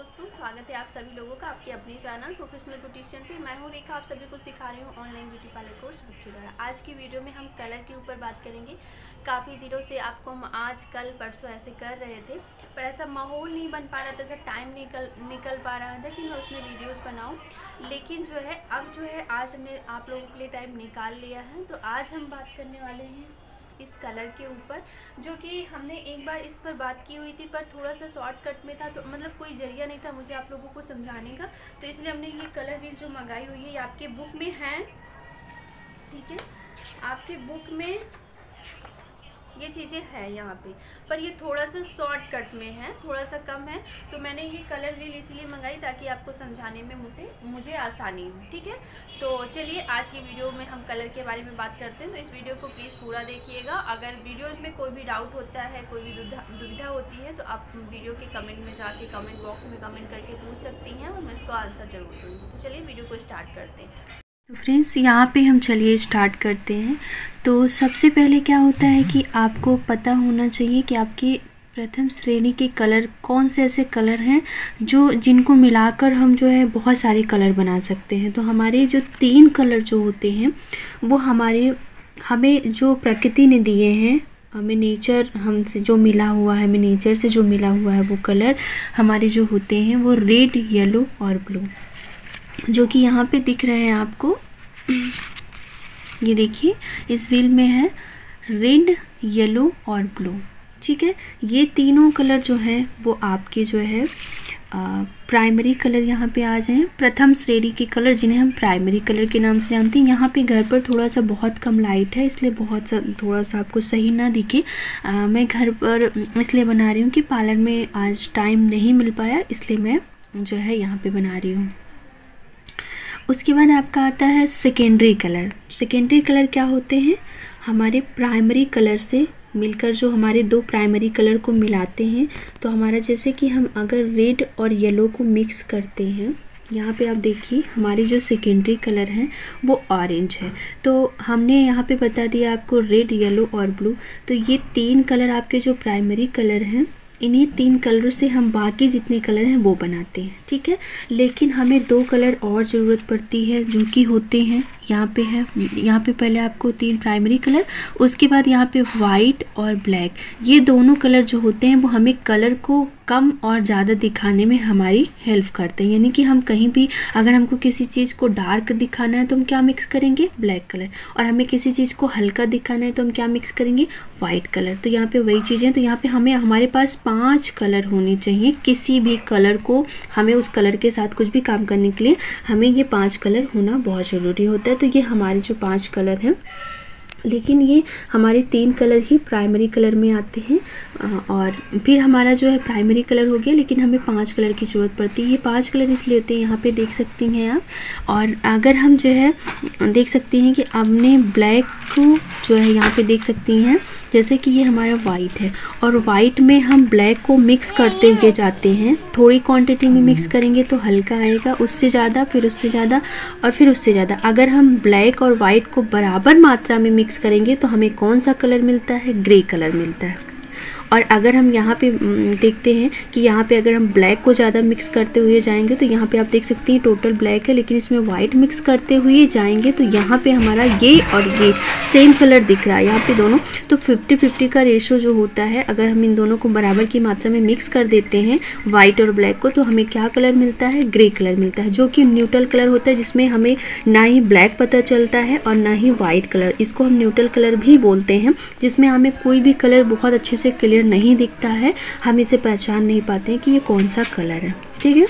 दोस्तों, स्वागत है आप सभी लोगों का आपके अपने चैनल प्रोफेशनल ब्यूटिशियन पे। मैं हूँ रेखा, आप सभी को सिखा रही हूँ ऑनलाइन ब्यूटी पार्लर कोर्स के द्वारा। आज की वीडियो में हम कलर के ऊपर बात करेंगे। काफ़ी दिनों से आपको हम आज, कल, परसों ऐसे कर रहे थे, पर ऐसा माहौल नहीं बन पा रहा था, ऐसा टाइम निकल निकल पा रहा था कि मैं उसमें वीडियोज़ बनाऊँ। लेकिन जो है, अब जो है, आज हमने आप लोगों के लिए टाइम निकाल लिया है। तो आज हम बात करने वाले हैं इस कलर के ऊपर, जो कि हमने एक बार इस पर बात की हुई थी, पर थोड़ा सा शॉर्टकट में था तो मतलब कोई ज़रिया नहीं था मुझे आप लोगों को समझाने का। तो इसलिए हमने ये कलर व्हील जो मंगाई हुई है, ये आपके बुक में है। ठीक है? आपके बुक में ये चीज़ें हैं यहाँ पे। पर ये थोड़ा सा शॉर्ट कट में है थोड़ा सा कम है तो मैंने ये कलर रील इसलिए मंगाई ताकि आपको समझाने में मुझे मुझे आसानी हो, ठीक है? तो चलिए, आज की वीडियो में हम कलर के बारे में बात करते हैं तो इस वीडियो को प्लीज़ पूरा देखिएगा। अगर वीडियोज़ में कोई भी डाउट होता है, कोई भी दुविधा होती है तो आप वीडियो के कमेंट में जाके कमेंट बॉक्स में कमेंट करके पूछ सकती हैं, और मैं इसको आंसर ज़रूर दूँगी। तो चलिए वीडियो को स्टार्ट करते हैं। तो फ्रेंड्स यहाँ पे हम चलिए स्टार्ट करते हैं। तो सबसे पहले क्या होता है कि आपको पता होना चाहिए कि आपके प्रथम श्रेणी के कलर कौन से ऐसे कलर हैं जो जिनको मिलाकर हम जो है बहुत सारे कलर बना सकते हैं। तो हमारे जो तीन कलर जो होते हैं, वो हमारे, हमें जो प्रकृति ने दिए हैं, हमें नेचर हमसे जो मिला हुआ है, हमें नेचर से जो मिला हुआ है वो कलर हमारे जो होते हैं वो रेड येलो और ब्लू जो कि यहाँ पे दिख रहे हैं आपको। ये देखिए इस व्हील में है रेड येलो और ब्लू ठीक है? ये तीनों कलर जो है वो आपके जो है प्राइमरी कलर यहाँ पे आ जाएँ। प्रथम श्रेणी के कलर जिन्हें हम प्राइमरी कलर के नाम से जानते हैं यहाँ पे घर पर थोड़ा सा बहुत कम लाइट है इसलिए बहुत सा थोड़ा सा आपको सही ना दिखे। आ, मैं घर पर इसलिए बना रही हूँ कि पार्लर में आज टाइम नहीं मिल पाया इसलिए मैं जो है यहाँ पे बना रही हूँ। उसके बाद आपका आता है सेकेंडरी कलर सेकेंडरी कलर क्या होते हैं? हमारे प्राइमरी कलर से मिलकर जो हमारे दो प्राइमरी कलर को मिलाते हैं तो हमारा जैसे कि हम अगर रेड और येलो को मिक्स करते हैं, यहाँ पे आप देखिए, हमारी जो सेकेंडरी कलर हैं, वो ऑरेंज है। तो हमने यहाँ पे बता दिया आपको रेड येलो और ब्लू तो ये तीन कलर आपके जो प्राइमरी कलर हैं इन्हीं तीन कलरों से हम बाकी जितने कलर हैं वो बनाते हैं, ठीक है? लेकिन हमें दो कलर और ज़रूरत पड़ती है जो कि होते हैं। यहाँ पे है, यहाँ पे पहले आपको तीन प्राइमरी कलर, उसके बाद यहाँ पे वाइट और ब्लैक ये दोनों कलर जो होते हैं वो हमें कलर को कम और ज़्यादा दिखाने में हमारी हेल्प करते हैं। यानी कि हम कहीं भी, अगर हमको किसी चीज़ को डार्क दिखाना है तो हम क्या मिक्स करेंगे? ब्लैक कलर और हमें किसी चीज़ को हल्का दिखाना है तो हम क्या मिक्स करेंगे? वाइट कलर तो यहाँ पे वही चीज़ें तो यहाँ पे हमें, हमारे पास पाँच कलर होने चाहिए। किसी भी कलर को हमें उस कलर के साथ कुछ भी काम करने के लिए, हमें ये पाँच कलर होना बहुत ज़रूरी होता है। तो ये हमारे जो पाँच कलर हैं लेकिन ये हमारे तीन कलर ही प्राइमरी कलर में आते हैं और फिर हमारा जो है प्राइमरी कलर हो गया लेकिन हमें पाँच कलर की ज़रूरत पड़ती है। ये पाँच कलर इसलिए होते हैं यहाँ पे देख सकती हैं आप। और अगर हम जो है देख सकते हैं कि हमने ब्लैक को जो है यहाँ पे देख सकती हैं जैसे कि ये हमारा वाइट है। और वाइट में हम ब्लैक को मिक्स करते हुए जाते हैं। थोड़ी क्वान्टिटी में मिक्स करेंगे तो हल्का आएगा उससे ज़्यादा फिर उससे ज़्यादा और फिर उससे ज़्यादा। अगर हम ब्लैक और वाइट को बराबर मात्रा में मिक्स करेंगे तो हमें कौन सा कलर मिलता है? ग्रे कलर मिलता है। और अगर हम यहाँ पे देखते हैं कि यहाँ पे अगर हम ब्लैक को ज़्यादा मिक्स करते हुए जाएँगे तो यहाँ पे आप देख सकते हैं टोटल ब्लैक है, लेकिन इसमें वाइट मिक्स करते हुए जाएँगे तो यहाँ पे हमारा ये और ये सेम कलर दिख रहा है यहाँ पे दोनों। तो 50 50 का रेशो जो होता है, अगर हम इन दोनों को बराबर की मात्रा में मिक्स कर देते हैं वाइट और ब्लैक को तो हमें क्या कलर मिलता है? ग्रे कलर मिलता है, जो कि न्यूट्रल कलर होता है, जिसमें हमें ना ही ब्लैक पता चलता है और ना ही वाइट कलर इसको हम न्यूट्रल कलर भी बोलते हैं, जिसमें हमें कोई भी कलर बहुत अच्छे से क्लियर क्लियर नहीं दिखता है, हम इसे पहचान नहीं पाते हैं कि ये कौन सा कलर है। ठीक है?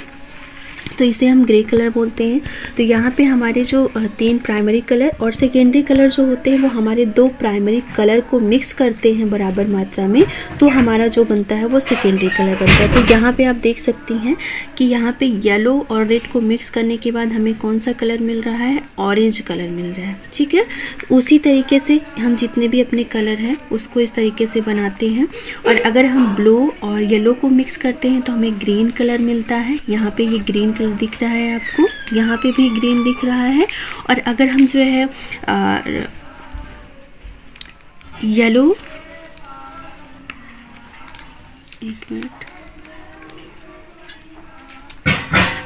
तो इसे हम ग्रे कलर बोलते हैं। तो यहाँ पे हमारे जो तीन प्राइमरी कलर और सेकेंडरी कलर जो होते हैं, वो हमारे दो प्राइमरी कलर को मिक्स करते हैं बराबर मात्रा में तो हमारा जो बनता है वो सेकेंडरी कलर बनता है। तो यहाँ पे आप देख सकती हैं कि यहाँ पे येलो और रेड को मिक्स करने के बाद हमें कौन सा कलर मिल रहा है? ऑरेंज कलर मिल रहा है, ठीक है? उसी तरीके से हम जितने भी अपने कलर हैं, उसको इस तरीके से बनाते हैं। और अगर हम ब्लू और येलो को मिक्स करते हैं तो हमें ग्रीन कलर मिलता है। यहाँ पर ये ग्रीन कलर दिख रहा है आपको। यहाँ पे भी ग्रीन दिख रहा है और अगर हम जो है येलो, एक मिनट,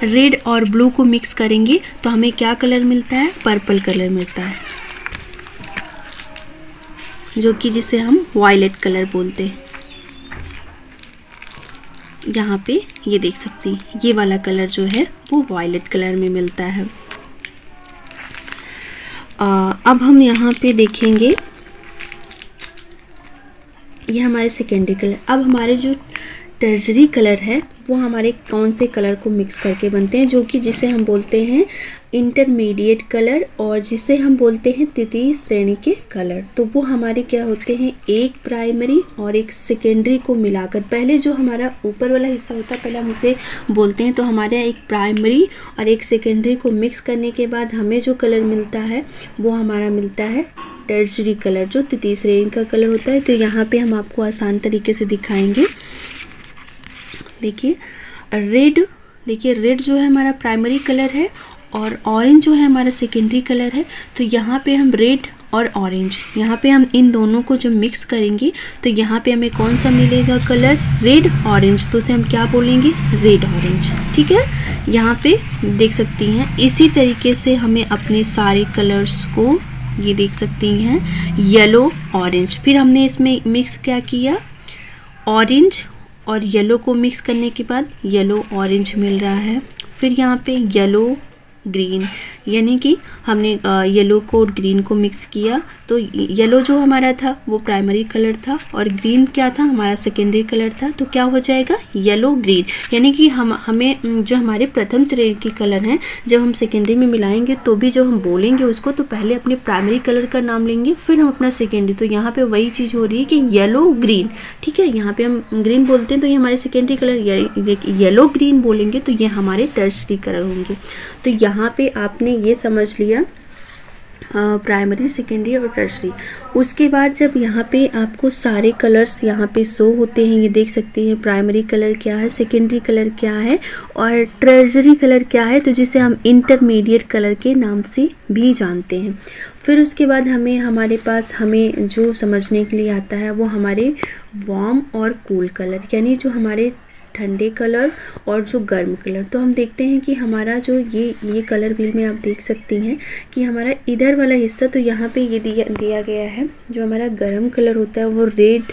रेड और ब्लू को मिक्स करेंगे तो हमें क्या कलर मिलता है? पर्पल कलर मिलता है, जो कि जिसे हम वायलेट कलर बोलते हैं। यहाँ पे ये देख सकती हैं। ये वाला कलर जो है वो वायलेट कलर में मिलता है। आ, अब हम यहाँ पे देखेंगे ये हमारे सेकेंडरी कलर अब हमारे जो टर्जरी कलर है, वो हमारे कौन से कलर को मिक्स करके बनते हैं, जो कि जिसे हम बोलते हैं इंटरमीडिएट कलर और जिसे हम बोलते हैं तृतीय श्रेणी के कलर तो वो हमारे क्या होते हैं, एक प्राइमरी और एक सेकेंडरी को मिलाकर। पहले जो हमारा ऊपर वाला हिस्सा होता है, पहले हम उसे बोलते हैं तो हमारे एक प्राइमरी और एक सेकेंडरी को मिक्स करने के बाद हमें जो कलर मिलता है, वो हमारा मिलता है टर्जरी कलर जो तृतीय श्रेणी का कलर होता है। तो यहाँ पे हम आपको आसान तरीके से दिखाएँगे। देखिए रेड देखिए रेड जो है हमारा प्राइमरी कलर है और ऑरेंज जो है हमारा सेकेंडरी कलर है। तो यहाँ पे हम रेड और ऑरेंज यहाँ पे हम इन दोनों को जब मिक्स करेंगे तो यहाँ पे हमें कौन सा मिलेगा कलर रेड ऑरेंज तो उसे हम क्या बोलेंगे? रेड ऑरेंज ठीक है? यहाँ पे देख सकती हैं, इसी तरीके से हमें अपने सारे कलर्स को ये देख सकती हैं येलो ऑरेंज फिर हमने इसमें मिक्स क्या किया? ऑरेंज और येलो को मिक्स करने के बाद येलो ऑरेंज मिल रहा है। फिर यहाँ पे येलो ग्रीन यानी कि हमने येलो को और ग्रीन को मिक्स किया। तो येलो जो हमारा था, वो प्राइमरी कलर था और ग्रीन क्या था? हमारा सेकेंडरी कलर था। तो क्या हो जाएगा? येलो ग्रीन यानी कि हम, हमें जो हमारे प्रथम श्रेणी के कलर हैं, जब हम सेकेंडरी में मिलाएँगे तो भी जब हम बोलेंगे उसको तो पहले अपने प्राइमरी कलर का नाम लेंगे, फिर हम अपना सेकेंडरी तो यहाँ पर वही चीज़ हो रही है कि येलो ग्रीन ठीक है? यहाँ पर हम ग्रीन बोलते हैं तो ये हमारे सेकेंडरी कलर येलो ग्रीन बोलेंगे तो ये हमारे टर्सरी कलर होंगे। तो यहाँ पर आपने ये समझ लिया प्राइमरी सेकेंडरी और टर्सरी उसके बाद जब यहाँ पे आपको सारे कलर्स यहाँ पे शो होते हैं, ये देख सकते हैं प्राइमरी कलर क्या है सेकेंडरी कलर क्या है और ट्रेजरी कलर क्या है तो जिसे हम इंटरमीडिएट कलर के नाम से भी जानते हैं। फिर उसके बाद हमें, हमारे पास हमें जो समझने के लिए आता है, वो हमारे वार्म और कूल कलर यानी जो हमारे ठंडे कलर और जो गर्म कलर। तो हम देखते हैं कि हमारा जो ये ये कलर व्हील में आप देख सकती हैं कि हमारा इधर वाला हिस्सा तो यहाँ पे ये दिया दिया गया है। जो हमारा गर्म कलर होता है वो रेड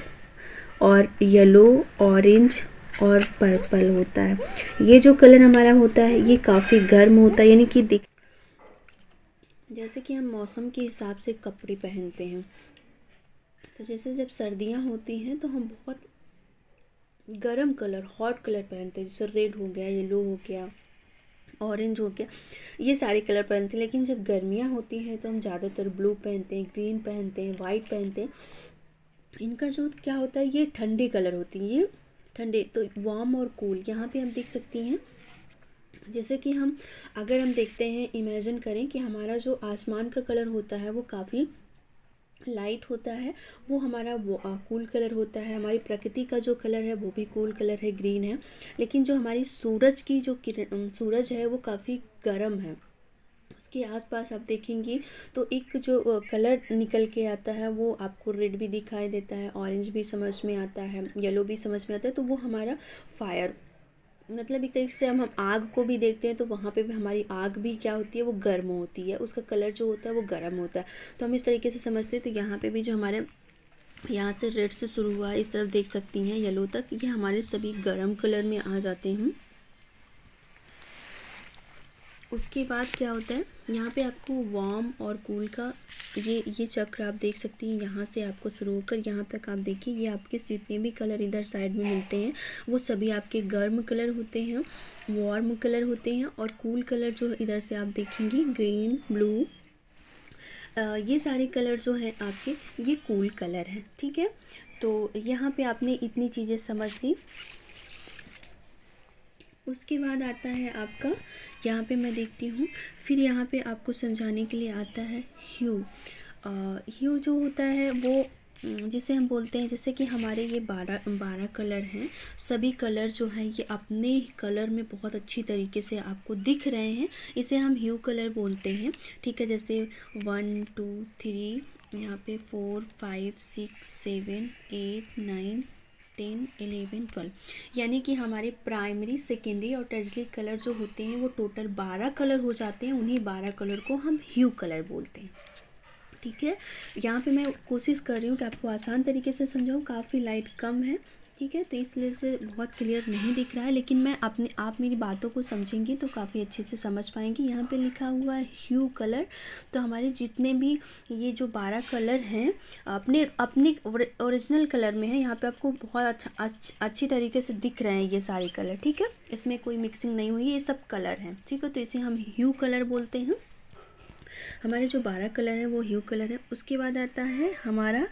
और येलो, ऑरेंज और पर्पल होता है। ये जो कलर हमारा होता है, ये काफ़ी गर्म होता है, यानी कि दिख जैसे कि हम मौसम के हिसाब से कपड़े पहनते हैं। तो जैसे जब सर्दियाँ होती हैं तो हम बहुत गरम कलर, हॉट कलर पहनते हैं, जैसे रेड हो गया, येलो हो गया, ऑरेंज हो गया, ये सारे कलर पहनते हैं। लेकिन जब गर्मियाँ होती हैं तो हम ज़्यादातर ब्लू पहनते हैं, ग्रीन पहनते हैं, वाइट पहनते हैं। इनका जो क्या होता है? ये ठंडे कलर होती हैं, ये ठंडे तो वार्म और कूल यहाँ पे हम देख सकती हैं, जैसे कि हम, अगर हम देखते हैं इमेजिन करें कि हमारा जो आसमान का कलर होता है, वो काफ़ी लाइट होता है, वो हमारा वो कूल कलर होता है, हमारी प्रकृति का जो कलर है, वो भी कूल कलर है ग्रीन है। लेकिन जो हमारी सूरज की जो किरण सूरज है, वो काफ़ी गर्म है। उसके आसपास आप देखेंगी तो एक जो कलर निकल के आता है, वो आपको रेड भी दिखाई देता है ऑरेंज भी समझ में आता है येलो भी समझ में आता है तो वो हमारा फायर मतलब एक तरीके से हम हम आग को भी देखते हैं तो वहाँ पे भी हमारी आग भी क्या होती है, वो गर्म होती है। उसका कलर जो होता है, वो गर्म होता है। तो हम इस तरीके से समझते हैं तो यहाँ पे भी जो हमारे, यहाँ से रेड से शुरू हुआ है, इस तरफ़ देख सकती हैं, येलो तक। ये हमारे सभी गर्म कलर में आ जाते हैं। उसके बाद क्या होता है, यहाँ पे आपको वार्म और कूल का ये ये चक्र आप देख सकती हैं, यहाँ से आपको शुरू होकर यहाँ तक आप देखिए, ये आपके जितने भी कलर इधर साइड में मिलते हैं, वो सभी आपके गर्म कलर होते हैं वार्म कलर होते हैं और कूल कलर जो इधर से आप देखेंगे ग्रीन ब्लू ये सारे कलर जो हैं आपके, ये कूल कलर हैं, ठीक है? तो यहाँ पे आपने इतनी चीज़ें समझ ली। उसके बाद आता है आपका, यहाँ पे मैं देखती हूँ, फिर यहाँ पे आपको समझाने के लिए आता है ह्यू। ह्यू जो होता है वो जिसे हम बोलते हैं, जैसे कि हमारे ये बारह बारह कलर हैं, सभी कलर जो हैं, ये अपने कलर में बहुत अच्छी तरीके से आपको दिख रहे हैं। इसे हम ह्यू कलर बोलते हैं। ठीक है, जैसे वन, टू, थ्री, यहाँ पे four, five, six, seven, eight, nine ten eleven twelve. यानी कि हमारे प्राइमरी, सेकेंडरी और टर्जरी कलर जो होते हैं, वो टोटल बारह कलर हो जाते हैं। उन्हीं बारह कलर को हम ह्यू कलर बोलते हैं। ठीक है? यहाँ पे मैं कोशिश कर रही हूँ कि आपको आसान तरीके से समझाऊँ। काफ़ी लाइट कम है। ठीक है तो इसलिए से बहुत क्लियर नहीं दिख रहा है, लेकिन मैं अपने आप मेरी बातों को समझेंगी तो काफ़ी अच्छे से समझ पाएँगी। यहाँ पे लिखा हुआ है ह्यू कलर तो हमारे जितने भी ये जो बारह कलर हैं, अपने अपने ओरिजिनल कलर में है, यहाँ पे आपको बहुत अच्छा अच्छी तरीके से दिख रहे हैं ये सारे कलर ठीक है? इसमें कोई मिक्सिंग नहीं हुई, ये सब कलर हैं, ठीक है? तो इसे हम ह्यू कलर बोलते हैं। हमारे जो बारह कलर हैं, वो ह्यू कलर है। उसके बाद आता है हमारा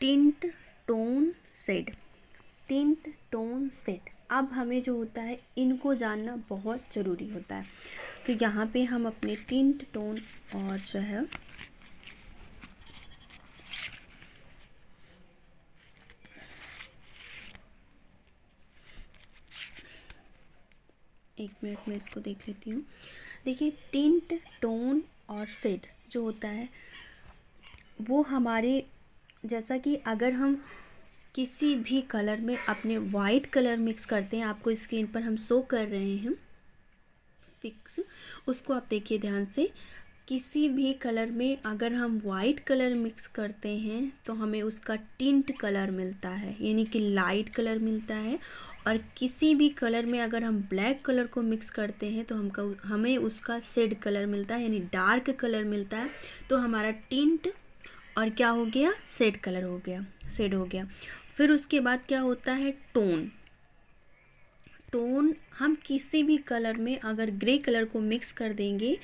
tint tone shade tint tone shade अब हमें जो होता है, इनको जानना बहुत ज़रूरी होता है। तो यहाँ पे हम अपने टिंट टोन और जो है, एक मिनट में इसको देख लेती हूँ। देखिए टिंट टोन और सेट जो होता है, वो हमारे, जैसा कि अगर हम किसी भी कलर में अपने वाइट कलर मिक्स करते हैं। आपको स्क्रीन पर हम शो कर रहे हैं। पिक्स उसको आप देखिए ध्यान से। किसी भी कलर में अगर हम वाइट कलर मिक्स करते हैं तो हमें उसका टिंट कलर मिलता है। यानी कि लाइट कलर मिलता है। और किसी भी कलर में अगर हम ब्लैक कलर को मिक्स करते हैं तो हमका हमें उसका सेड कलर मिलता है। यानी डार्क कलर मिलता है। तो हमारा टिंट और क्या हो गया? सेड कलर हो गया। सेड हो गया। फिर उसके बाद क्या होता है? टोन टोन हम किसी भी कलर में अगर ग्रे कलर को मिक्स कर देंगे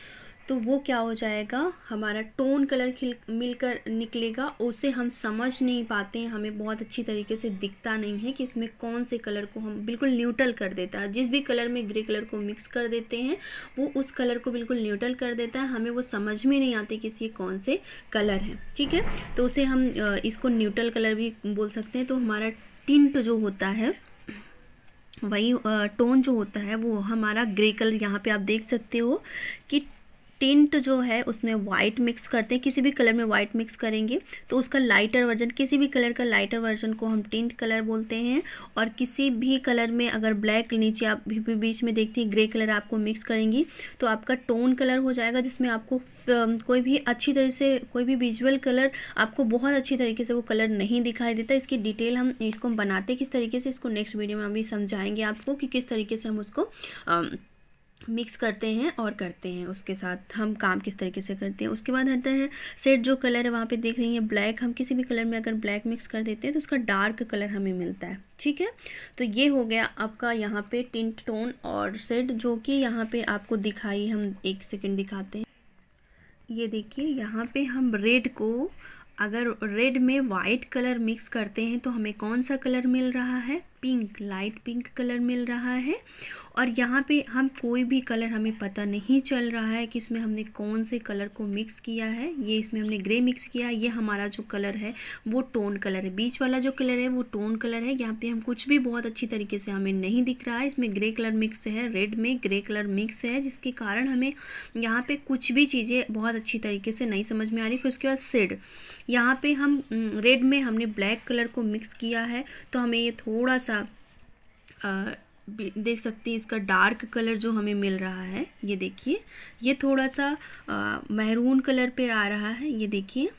तो वो क्या हो जाएगा? हमारा टोन कलर खिल, मिलकर निकलेगा। उसे हम समझ नहीं पाते हैं। हमें बहुत अच्छी तरीके से दिखता नहीं है कि इसमें कौन से कलर को हम बिल्कुल न्यूट्रल कर देता है। जिस भी कलर में ग्रे कलर को मिक्स कर देते हैं, वो उस कलर को बिल्कुल न्यूट्रल कर देता है। हमें वो समझ में नहीं आते कि ये कौन से कलर हैं। ठीक है? तो उसे हम इसको न्यूट्रल कलर भी बोल सकते हैं। तो हमारा टिंट जो होता है, वही टोन जो होता है, वो हमारा ग्रे कलर यहाँ पे आप देख सकते हो कि टिंट जो है उसमें वाइट मिक्स करते हैं। किसी भी कलर में वाइट मिक्स करेंगे तो उसका लाइटर वर्जन किसी भी कलर का लाइटर वर्जन को हम टिंट कलर बोलते हैं। और किसी भी कलर में अगर ब्लैक नीचे आप भी बीच में देखते हैं ग्रे कलर आपको मिक्स करेंगी तो आपका टोन कलर हो जाएगा, जिसमें आपको कोई भी अच्छी तरह से, कोई भी विजुअल कलर आपको बहुत अच्छी तरीके से वो कलर नहीं दिखाई देता। इसकी डिटेल हम इसको बनाते किस तरीके से, इसको नेक्स्ट वीडियो में अभी समझाएँगे आपको कि किस तरीके से हम उसको मिक्स करते हैं और करते हैं, उसके साथ हम काम किस तरीके से करते हैं। उसके बाद आता है, सेट जो कलर है, वहाँ पे देख रही हैं, ब्लैक, हम किसी भी कलर में अगर ब्लैक मिक्स कर देते हैं तो उसका डार्क कलर हमें मिलता है, ठीक है? तो ये हो गया आपका यहाँ पे टिंट टोन और सेट जो कि यहाँ पे आपको दिखाई, हम एक सेकेंड दिखाते हैं। ये देखिए, यहाँ पे हम रेड को, अगर रेड में वाइट कलर मिक्स करते हैं तो हमें कौन सा कलर मिल रहा है? पिंक, लाइट पिंक कलर मिल रहा है। और यहाँ पे हम कोई भी कलर हमें पता नहीं चल रहा है कि इसमें हमने कौन से कलर को मिक्स किया है। ये इसमें हमने ग्रे मिक्स किया। है ये हमारा जो कलर है, वो टोन कलर है। बीच वाला जो कलर है, वो टोन कलर है। यहाँ पे हम कुछ भी बहुत अच्छी तरीके से हमें नहीं दिख रहा है। इसमें ग्रे कलर मिक्स है रेड में ग्रे कलर मिक्स है, जिसके कारण हमें यहाँ पे कुछ भी चीज़ें बहुत अच्छी तरीके से नहीं समझ में आ रही। फिर उसके बाद सेड यहाँ पे हम रेड में हमने ब्लैक कलर को मिक्स किया है तो हमें ये थोड़ा सा देख सकते हैं इसका डार्क कलर जो हमें मिल रहा है, ये देखिए। ये थोड़ा सा महरून कलर पे आ रहा है, ये देखिए।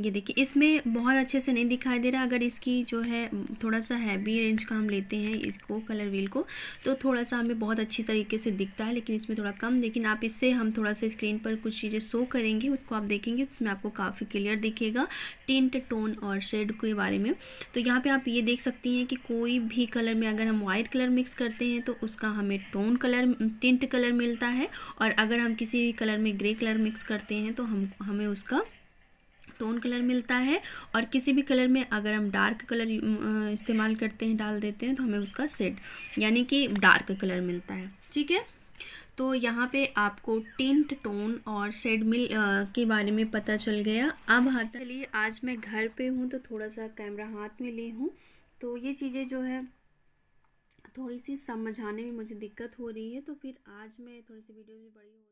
ये देखिए, इसमें बहुत अच्छे से नहीं दिखाई दे रहा। अगर इसकी जो है थोड़ा सा हैवी रेंज का हम लेते हैं, इसको कलर व्हील को तो थोड़ा सा हमें बहुत अच्छी तरीके से दिखता है, लेकिन इसमें थोड़ा कम। लेकिन आप इससे हम थोड़ा सा स्क्रीन पर कुछ चीज़ें शो करेंगे, उसको आप देखेंगे, उसमें आपको काफ़ी क्लियर दिखेगा टिंट टोन और शेड के बारे में। तो यहाँ पर आप ये देख सकती हैं कि कोई भी कलर में अगर हम वाइट कलर मिक्स करते हैं तो उसका हमें टोन कलर टिंट कलर मिलता है। और अगर हम किसी भी कलर में ग्रे कलर मिक्स करते हैं तो हम, हमें उसका टोन कलर मिलता है और किसी भी कलर में अगर हम डार्क कलर इस्तेमाल करते हैं, डाल देते हैं तो हमें उसका सेट यानी कि डार्क कलर मिलता है। ठीक है? तो यहाँ पे आपको टिंट टोन और सेड मिल के बारे में पता चल गया। अब हाथ, चलिए, आज मैं घर पे हूँ तो थोड़ा सा कैमरा हाथ में ली हूँ। तो ये चीज़ें जो है थोड़ी सी समझाने में मुझे दिक्कत हो रही है तो फिर आज मैं थोड़ी सी वीडियो भी बड़ी है